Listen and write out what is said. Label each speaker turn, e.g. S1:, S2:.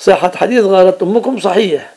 S1: صحة حديث غارت أمكم صحيح.